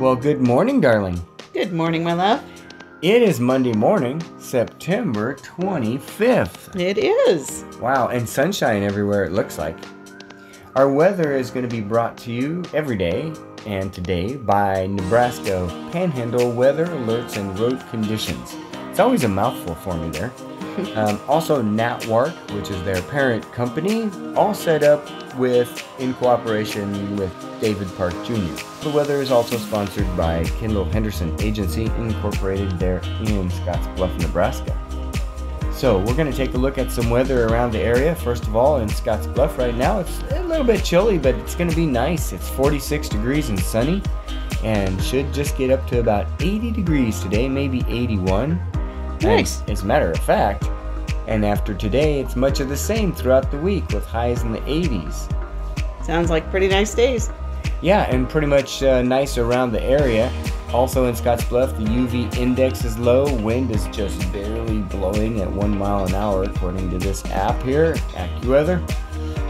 Well, good morning, darling. Good morning, my love. It is Monday morning, September 25th. It is. Wow, and sunshine everywhere it looks like. Our weather is going to be brought to you every day and today by Nebraska Panhandle Weather Alerts and Road Conditions. It's always a mouthful for me there. Um, also, Natwark, which is their parent company, all set up with in cooperation with David Park Jr. The weather is also sponsored by Kendall Henderson Agency, incorporated there in Scottsbluff, Nebraska. So, we're going to take a look at some weather around the area. First of all, in Scottsbluff right now, it's a little bit chilly, but it's going to be nice. It's 46 degrees and sunny, and should just get up to about 80 degrees today, maybe 81. Nice. And as a matter of fact, and after today, it's much of the same throughout the week with highs in the 80s. Sounds like pretty nice days. Yeah, and pretty much uh, nice around the area. Also in Scottsbluff, the UV index is low. Wind is just barely blowing at one mile an hour, according to this app here, AccuWeather.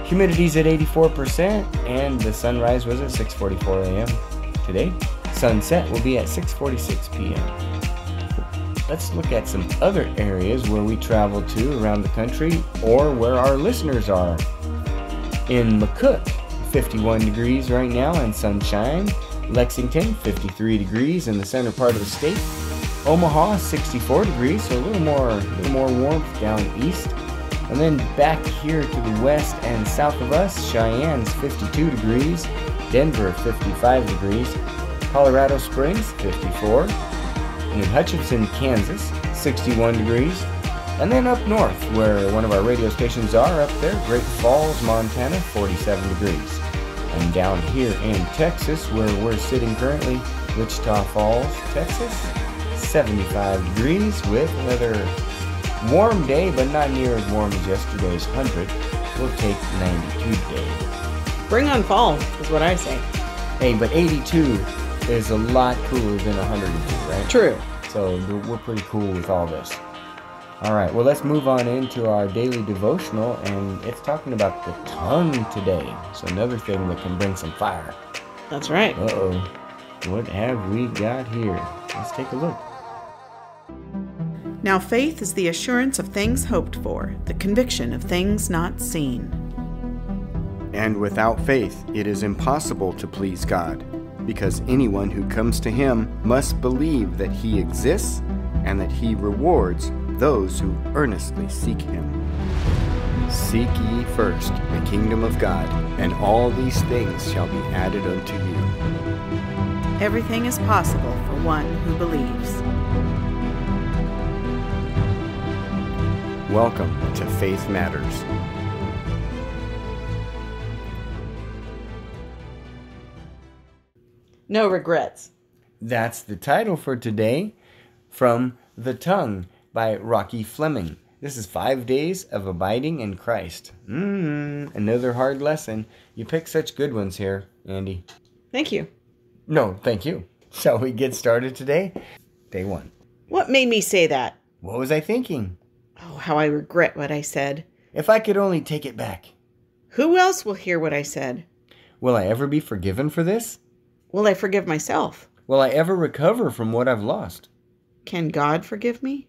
Humidity's at 84%, and the sunrise was at 6:44 a.m. today. Sunset will be at 6:46 p.m let's look at some other areas where we travel to around the country or where our listeners are. In McCook, 51 degrees right now and sunshine. Lexington, 53 degrees in the center part of the state. Omaha, 64 degrees, so a little more, a little more warmth down east. And then back here to the west and south of us, Cheyenne's 52 degrees, Denver 55 degrees, Colorado Springs 54, in Hutchinson, Kansas, 61 degrees. And then up north, where one of our radio stations are, up there, Great Falls, Montana, 47 degrees. And down here in Texas, where we're sitting currently, Wichita Falls, Texas, 75 degrees with another warm day, but not near as warm as yesterday's 100. We'll take 92 today. Bring on fall, is what I say. Hey, but 82 is a lot cooler than 102, right? True. So we're pretty cool with all this. All right, well, let's move on into our daily devotional, and it's talking about the tongue today. So, another thing that can bring some fire. That's right. Uh oh. What have we got here? Let's take a look. Now, faith is the assurance of things hoped for, the conviction of things not seen. And without faith, it is impossible to please God because anyone who comes to him must believe that he exists and that he rewards those who earnestly seek him. Seek ye first the kingdom of God, and all these things shall be added unto you. Everything is possible for one who believes. Welcome to Faith Matters. No regrets. That's the title for today from The Tongue by Rocky Fleming. This is Five Days of Abiding in Christ. Mmm, another hard lesson. You pick such good ones here, Andy. Thank you. No, thank you. Shall we get started today? Day one. What made me say that? What was I thinking? Oh, how I regret what I said. If I could only take it back. Who else will hear what I said? Will I ever be forgiven for this? Will I forgive myself? Will I ever recover from what I've lost? Can God forgive me?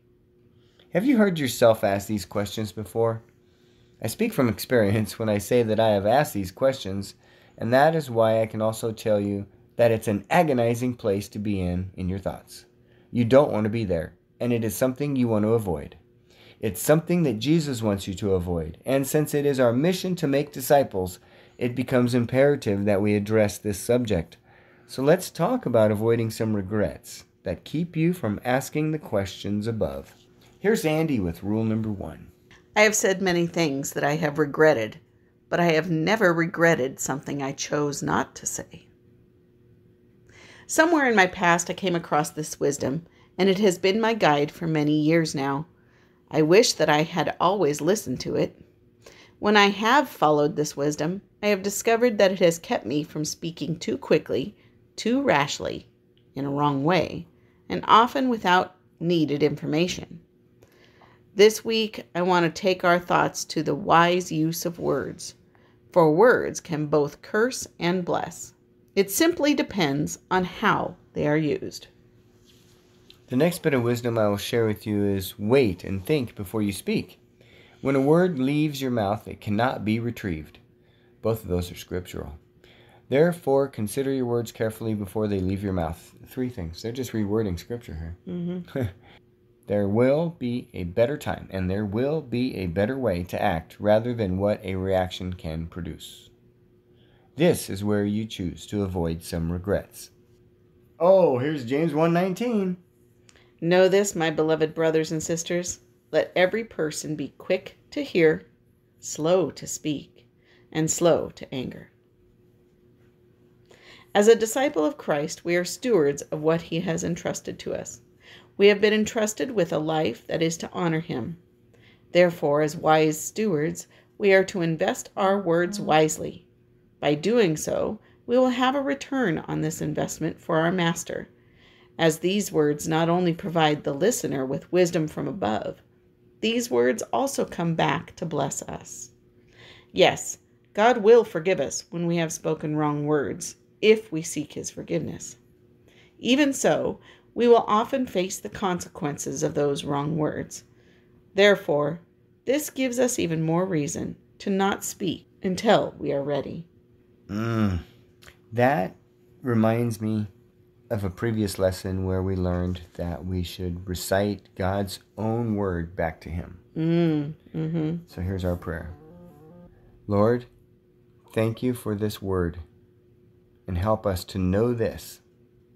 Have you heard yourself ask these questions before? I speak from experience when I say that I have asked these questions, and that is why I can also tell you that it's an agonizing place to be in in your thoughts. You don't want to be there, and it is something you want to avoid. It's something that Jesus wants you to avoid, and since it is our mission to make disciples, it becomes imperative that we address this subject. So let's talk about avoiding some regrets that keep you from asking the questions above. Here's Andy with rule number one I have said many things that I have regretted, but I have never regretted something I chose not to say. Somewhere in my past, I came across this wisdom, and it has been my guide for many years now. I wish that I had always listened to it. When I have followed this wisdom, I have discovered that it has kept me from speaking too quickly too rashly, in a wrong way, and often without needed information. This week, I want to take our thoughts to the wise use of words, for words can both curse and bless. It simply depends on how they are used. The next bit of wisdom I will share with you is wait and think before you speak. When a word leaves your mouth, it cannot be retrieved. Both of those are scriptural. Therefore, consider your words carefully before they leave your mouth. Three things. They're just rewording scripture here. Mm-hmm. there will be a better time, and there will be a better way to act rather than what a reaction can produce. This is where you choose to avoid some regrets. Oh, here's James 119. Know this, my beloved brothers and sisters. Let every person be quick to hear, slow to speak, and slow to anger. As a disciple of Christ, we are stewards of what he has entrusted to us. We have been entrusted with a life that is to honor him. Therefore, as wise stewards, we are to invest our words wisely. By doing so, we will have a return on this investment for our Master, as these words not only provide the listener with wisdom from above, these words also come back to bless us. Yes, God will forgive us when we have spoken wrong words if we seek his forgiveness. Even so, we will often face the consequences of those wrong words. Therefore, this gives us even more reason to not speak until we are ready. Mm. That reminds me of a previous lesson where we learned that we should recite God's own word back to Him. Mm, mm-hmm. So here's our prayer Lord, thank you for this word and help us to know this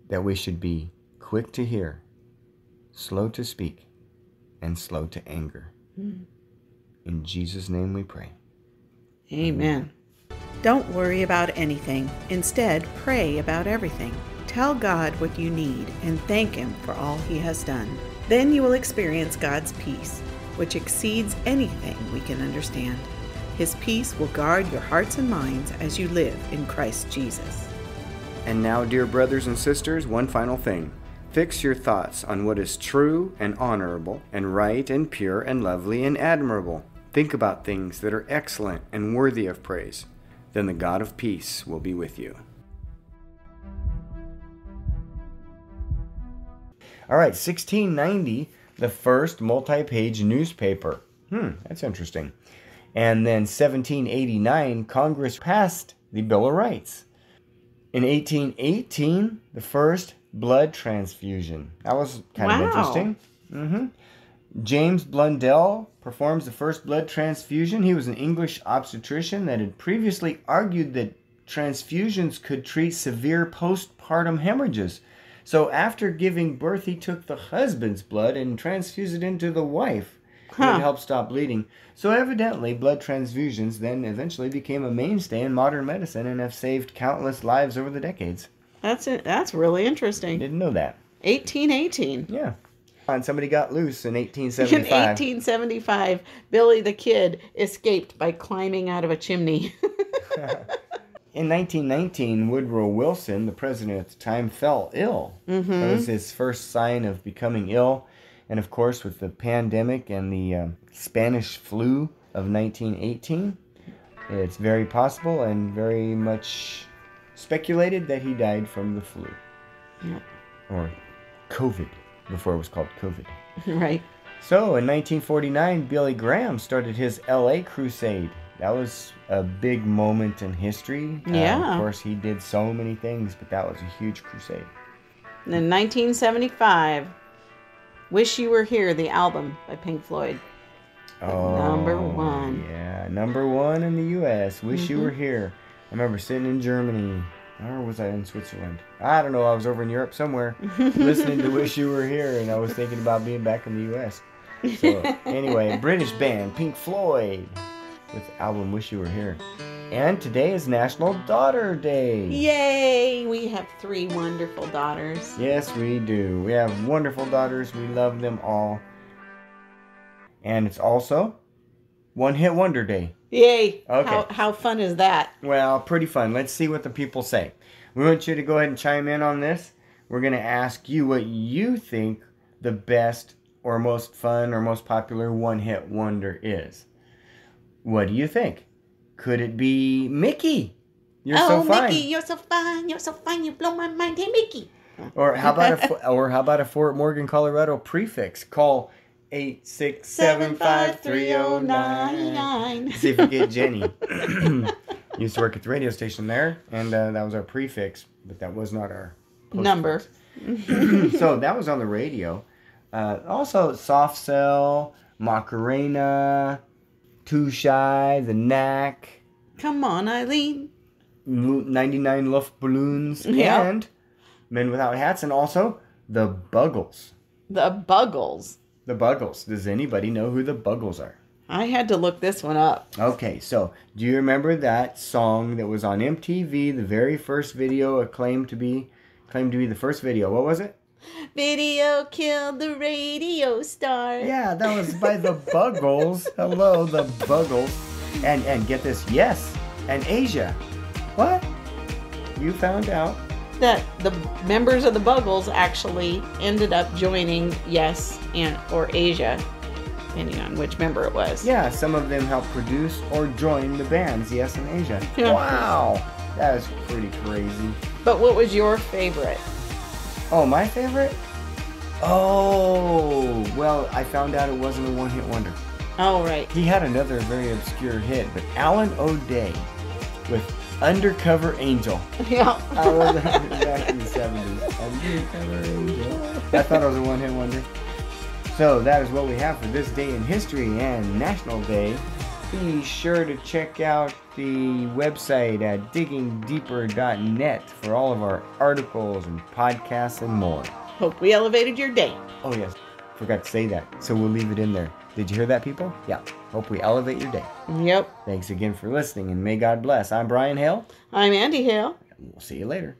that we should be quick to hear, slow to speak, and slow to anger. Mm. In Jesus' name we pray. Amen. Don't worry about anything. Instead, pray about everything. Tell God what you need and thank Him for all He has done. Then you will experience God's peace, which exceeds anything we can understand. His peace will guard your hearts and minds as you live in Christ Jesus. And now, dear brothers and sisters, one final thing. Fix your thoughts on what is true and honorable, and right and pure and lovely and admirable. Think about things that are excellent and worthy of praise. Then the God of peace will be with you. All right, 1690, the first multi page newspaper. Hmm, that's interesting. And then 1789, Congress passed the Bill of Rights. In 1818, the first blood transfusion. That was kind Wow. of interesting. hmm James Blundell performs the first blood transfusion. He was an English obstetrician that had previously argued that transfusions could treat severe postpartum hemorrhages. So after giving birth, he took the husband's blood and transfused it into the wife. It Huh. would help stop bleeding. So evidently, blood transfusions then eventually became a mainstay in modern medicine and have saved countless lives over the decades. That's it. That's really interesting. Didn't know that. 1818. Yeah. And somebody got loose in 1875. In 1875. 1875, Billy the Kid escaped by climbing out of a chimney. In 1919, Woodrow Wilson, the president at the time, fell ill. Mm-hmm. That was his first sign of becoming ill. And of course, with the pandemic and the um, Spanish flu of 1918, it's very possible and very much speculated that he died from the flu. Yep. Or COVID, before it was called COVID. right. So in 1949, Billy Graham started his LA crusade. That was a big moment in history. Uh, Yeah. of course, he did so many things, but that was a huge crusade. And in 1975, Wish You Were Here, the album by Pink Floyd. Oh, number one. Oh, Yeah, number one in the U.S. Wish you were mm-hmm. here. I remember sitting in Germany. Or was I in Switzerland? I don't know. I was over in Europe somewhere listening to Wish You Were Here, and I was thinking about being back in the U.S. So, anyway, British band Pink Floyd with the album Wish You Were Here. And today is National Daughter Day. Yay! We have three wonderful daughters. Yes, we do. We have wonderful daughters. We love them all. And it's also One Hit Wonder Day. Yay! Okay. How, how fun is that? Well, pretty fun. Let's see what the people say. We want you to go ahead and chime in on this. We're going to ask you what you think the best or most fun or most popular one hit wonder is. What do you think? Could it be Mickey? You're oh, so fine. Mickey, you're so fine. You're so fine. You blow my mind. Hey, Mickey. Or how about a or how about a Fort Morgan, Colorado prefix? Call eight six seven five three zero nine. See if we get Jenny. Used to work at the radio station there, and uh, that was our prefix, but that was not our postfix. Number. so that was on the radio. Uh, also, Soft Cell, Macarena, Too Shy, The Knack, Come on, Eileen. 99 Luft Balloons, Yeah. and Men Without Hats, and also the Buggles. The Buggles. The Buggles. Does anybody know who the Buggles are? I had to look this one up. Okay, so do you remember that song that was on MTV, the very first video, acclaimed to be claimed to be the first video? What was it? Video killed the radio star. Yeah, that was by the Buggles. Hello, the Buggles. And and get this, yes, and Asia. What? You found out? That the members of the Buggles actually ended up joining Yes and or Asia, depending on which member it was. Yeah, some of them helped produce or join the bands, yes, and Asia. Yeah. Wow, that is pretty crazy. But what was your favorite? Oh, my favorite? Oh, well, I found out it wasn't a one-hit wonder. Oh, right. He had another very obscure hit, but Alan O'Day with Undercover Angel. Yeah. I was back in the 70s. Undercover Angel. I thought it was a one hit wonder. So that is what we have for this day in history and National Day. Be sure to check out the website at diggingdeeper.net for all of our articles and podcasts and more. Hope we elevated your day. Oh, yes, forgot to say that, so we'll leave it in there. Did you hear that, people? Yeah. Hope we elevate your day. Yep. Thanks again for listening, and may God bless. I'm Brian Hale, I'm Andy Hale. and we'll see you later.